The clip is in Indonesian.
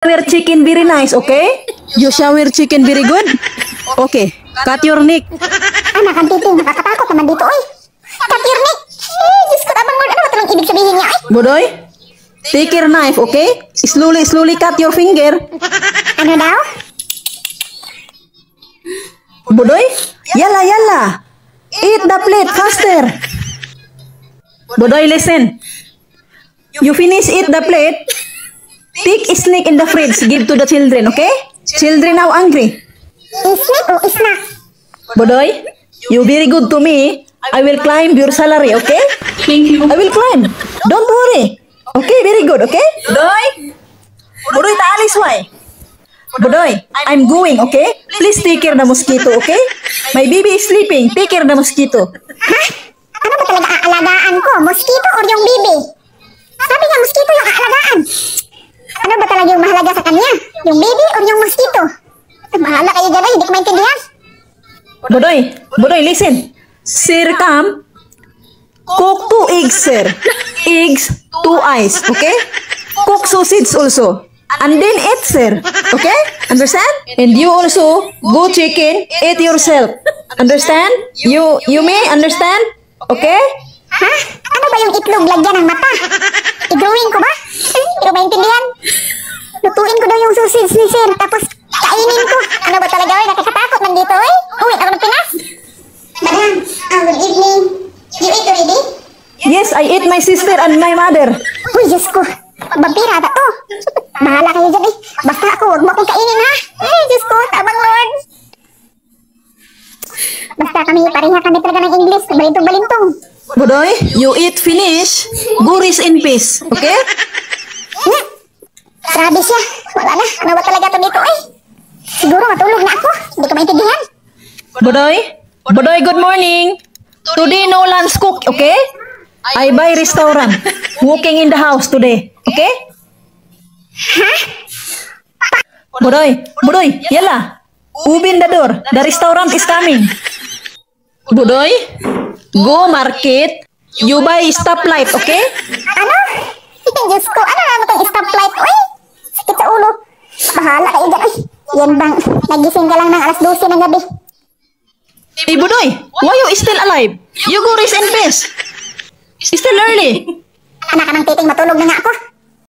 shower chicken very nice, okay? You shower chicken very good? Okay, cut your neck. Anak kan titing, nakakatakot naman dito, oy. Katirnik! Eh, Diyos ko, tabang ano ba ibig sabihin niya, ay? Bodoy, take your knife, okay? Slowly, slowly cut your finger. Ano daw? Bodoy, yalla, yalla. Eat the plate faster. Bodoy, listen. You finish eat the plate. Take a snake in the fridge. Give to the children, okay? Children now hungry. Isnik o isnak? Bodoy, you very good to me. I will climb your salary, okay? Thank you. I will climb. Don't worry. Okay, very good, okay? Bodoy, Bodoy, taalis why? Bodoy, I'm going, okay? Please take care the mosquito, okay? My baby is sleeping. Take care the mosquito. Ha? Ano ba talaga aalagaan ko? Mosquito or yung bibi? Yung bibi or yung mosquito? Mahala kayo dyan, ay, hindi ko maintindihan. Bodoy, Bodoy, listen. Sir, come. Cook two eggs, sir. Eggs, two eyes, okay? Cook sausage also. And then eat, sir. Okay? Understand? And you also go chicken, eat yourself. Understand? You you may understand? Okay? Ha? Ano ba yung itlog lagyan ng mata? Yes, I eat my sister and my mother. Uy, Diyos ko. Vampira ata to. Bahala kayo dyan, eh. Basta ako, huwag mo akong kainin, ha? Ay, Diyos ko, tabang Lord. Basta kami, pareha kami talaga ng English. Balintong-balintong. Bodoy, you eat finish. Go rest in peace. Okay? Nga, grabe siya. Wala na. Ano ba talaga to dito eh? Siguro matulog na ako. Hindi ko maintindihan. Bodoy, Bodoy, good morning. Today no lunch cook, okay? I buy restaurant. Walking in the house today, okay? Bodoy, Bodoy, yalla. Open the door. The restaurant is coming. Bodoy, go market. You buy stoplight, okay? Ano? Diyos ko, ano naman itong stoplight? Uy, sakit sa ulo. Bahala kayo dyan. Uy, yan bang nagising ka lang ng alas 12 ng gabi? Hey, Bodoy, why you still alive? You go rest in peace. It's still early. Anak ka ng titing, matulog na nga ako.